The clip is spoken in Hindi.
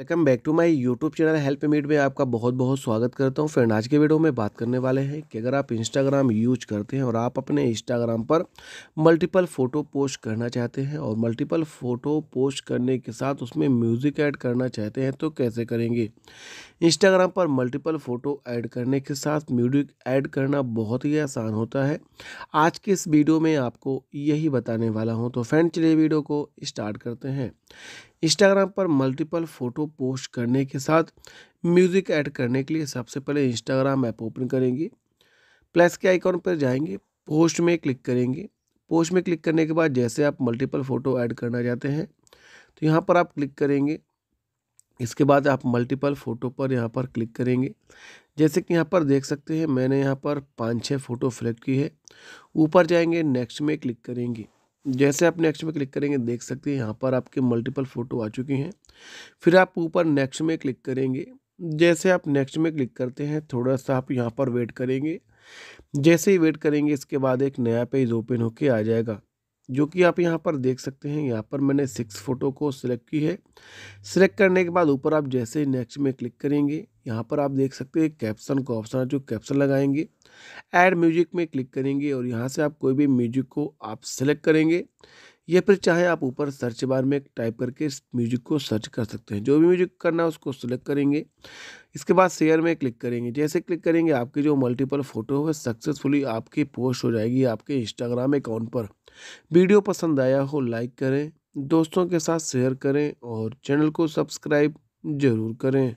Welcome back to my YouTube channel help meet में आपका बहुत बहुत स्वागत करता हूँ। फ्रेंड आज के वीडियो में बात करने वाले हैं कि अगर आप इंस्टाग्राम यूज़ करते हैं और आप अपने इंस्टाग्राम पर मल्टीपल फ़ोटो पोस्ट करना चाहते हैं और मल्टीपल फ़ोटो पोस्ट करने के साथ उसमें म्यूज़िक ऐड करना चाहते हैं तो कैसे करेंगे? इंस्टाग्राम पर मल्टीपल फ़ोटो ऐड करने के साथ म्यूज़िक ऐड करना बहुत ही आसान होता है। आज के इस वीडियो में आपको यही बताने वाला हूँ। तो फ्रेंड चलिए वीडियो को स्टार्ट करते हैं। इंस्टाग्राम पर मल्टीपल फ़ोटो पोस्ट करने के साथ म्यूज़िक ऐड करने के लिए सबसे पहले इंस्टाग्राम ऐप ओपन करेंगे। प्लस के आइकॉन पर जाएँगे पोस्ट में क्लिक करेंगे। पोस्ट में क्लिक करने के बाद जैसे आप मल्टीपल फ़ोटो ऐड करना चाहते हैं तो यहाँ पर आप क्लिक करेंगे। इसके बाद आप मल्टीपल फ़ोटो पर यहाँ पर क्लिक करेंगे। जैसे कि यहाँ पर देख सकते हैं, मैंने यहाँ पर पाँच छः फ़ोटो सेलेक्ट की है। ऊपर जाएँगे नेक्स्ट में क्लिक करेंगे। जैसे आप नेक्स्ट में क्लिक करेंगे, देख सकते हैं यहाँ पर आपके मल्टीपल फ़ोटो आ चुकी हैं। फिर आप ऊपर नेक्स्ट में क्लिक करेंगे। जैसे आप नेक्स्ट में क्लिक करते हैं थोड़ा सा आप यहाँ पर वेट करेंगे। जैसे ही वेट करेंगे, इसके बाद एक नया पेज ओपन होके आ जाएगा। जो कि आप यहाँ पर देख सकते हैं, यहाँ पर मैंने सिक्स फ़ोटो को सिलेक्ट की है। सिलेक्ट करने के बाद ऊपर आप जैसे ही नेक्स्ट में क्लिक करेंगे, यहाँ पर आप देख सकते हैं कैप्शन का ऑप्शन जो कैप्शन लगाएँगे। ऐड म्यूज़िक में क्लिक करेंगे और यहाँ से आप कोई भी म्यूज़िक को आप सेलेक्ट करेंगे या फिर चाहे आप ऊपर सर्च बार में टाइप करके इस म्यूज़िक को सर्च कर सकते हैं। जो भी म्यूज़िक करना है उसको सेलेक्ट करेंगे। इसके बाद शेयर में क्लिक करेंगे। जैसे क्लिक करेंगे, आपकी जो मल्टीपल फ़ोटो है सक्सेसफुली आपकी पोस्ट हो जाएगी आपके इंस्टाग्राम अकाउंट पर। वीडियो पसंद आया हो लाइक करें, दोस्तों के साथ शेयर करें और चैनल को सब्सक्राइब ज़रूर करें।